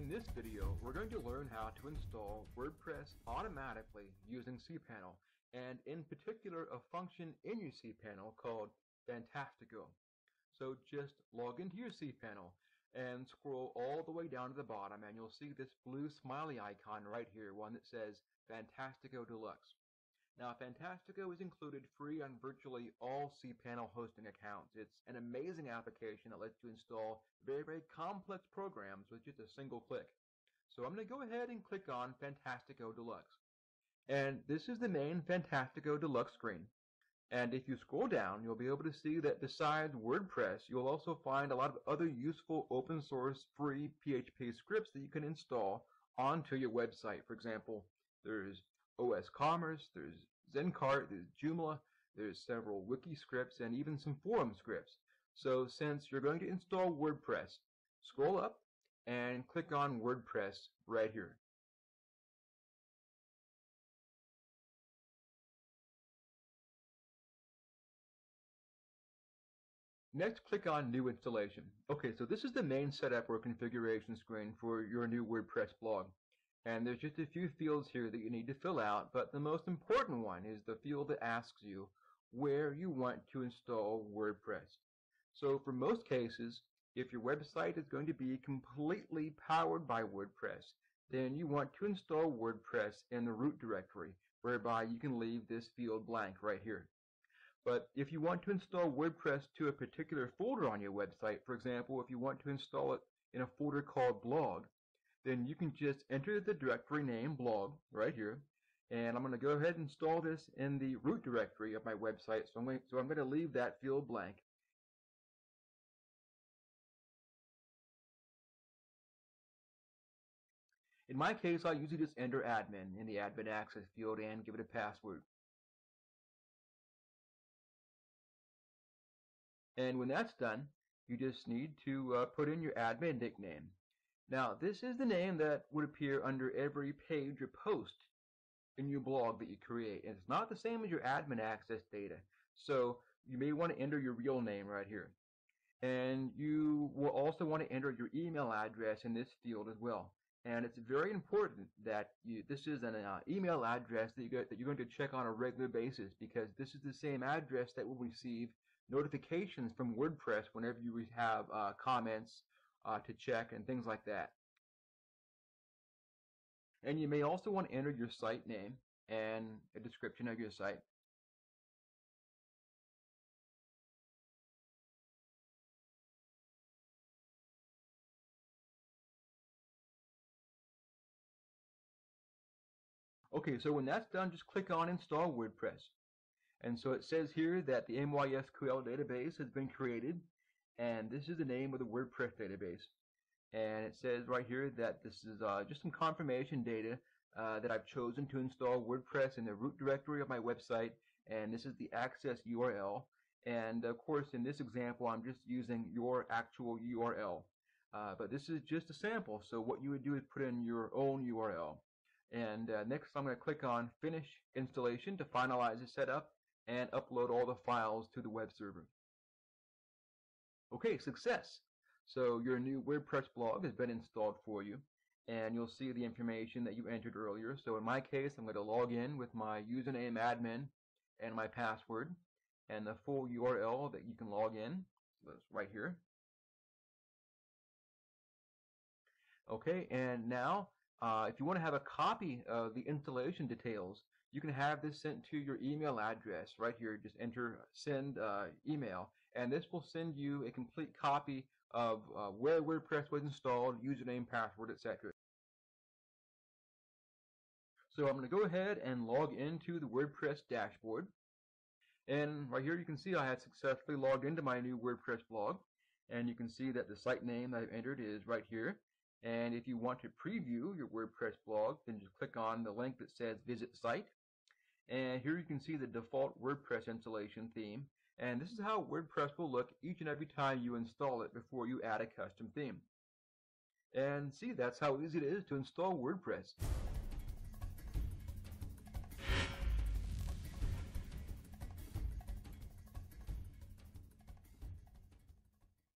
In this video, we're going to learn how to install WordPress automatically using cPanel, and in particular a function in your cPanel called Fantastico. So just log into your cPanel and scroll all the way down to the bottom and you'll see this blue smiley icon right here, one that says Fantastico Deluxe. Now, Fantastico is included free on virtually all cPanel hosting accounts. It's an amazing application that lets you install very, very complex programs with just a single click. So I'm going to go ahead and click on Fantastico Deluxe. And this is the main Fantastico Deluxe screen. And if you scroll down, you'll be able to see that besides WordPress, you'll also find a lot of other useful open source free PHP scripts that you can install onto your website. For example, there's OS Commerce, there's Zencart, there's Joomla, there's several wiki scripts, and even some forum scripts. So since you're going to install WordPress, scroll up and click on WordPress right here. Next, click on New Installation. Okay, so this is the main setup or configuration screen for your new WordPress blog. And there's just a few fields here that you need to fill out, but the most important one is the field that asks you where you want to install WordPress. So for most cases, if your website is going to be completely powered by WordPress, then you want to install WordPress in the root directory, whereby you can leave this field blank right here. But if you want to install WordPress to a particular folder on your website, for example, if you want to install it in a folder called blog, then you can just enter the directory name blog right here. And I'm going to go ahead and install this in the root directory of my website. So I'm going, so I'm going to leave that field blank. In my case, I'll usually just enter admin in the admin access field and give it a password. And when that's done, you just need to uh, put in your admin nickname. Now, this is the name that would appear under every page or post in your blog that you create. And it's not the same as your admin access data. So you may want to enter your real name right here. And you will also want to enter your email address in this field as well. And it's very important that you, this is an uh, email address that, you get, that you're going to check on a regular basis because this is the same address that will receive notifications from WordPress whenever you have uh, comments uh, to check and things like that. And you may also want to enter your site name and a description of your site. Okay, so when that's done, just click on Install WordPress. And so it says here that the MySQL database has been created and this is the name of the WordPress database. And it says right here that this is uh, just some confirmation data uh, that I've chosen to install WordPress in the root directory of my website, and this is the access URL. And of course, in this example, I'm just using your actual URL. Uh, but this is just a sample, so what you would do is put in your own URL. And uh, next, I'm going to click on Finish Installation to finalize the setup and upload all the files to the web server. Okay, success. So your new WordPress blog has been installed for you and you'll see the information that you entered earlier. So in my case, I'm going to log in with my username admin and my password and the full URL that you can log in. That's right here. Okay, and now uh, if you want to have a copy of the installation details, you can have this sent to your email address right here. Just enter send uh, email, and this will send you a complete copy of uh, where WordPress was installed, username, password, etc. So I'm going to go ahead and log into the WordPress dashboard. And right here you can see I had successfully logged into my new WordPress blog. And you can see that the site name I've entered is right here. And if you want to preview your WordPress blog, then just click on the link that says Visit Site. And here you can see the default WordPress installation theme. And this is how WordPress will look each and every time you install it before you add a custom theme. And see, that's how easy it is to install WordPress.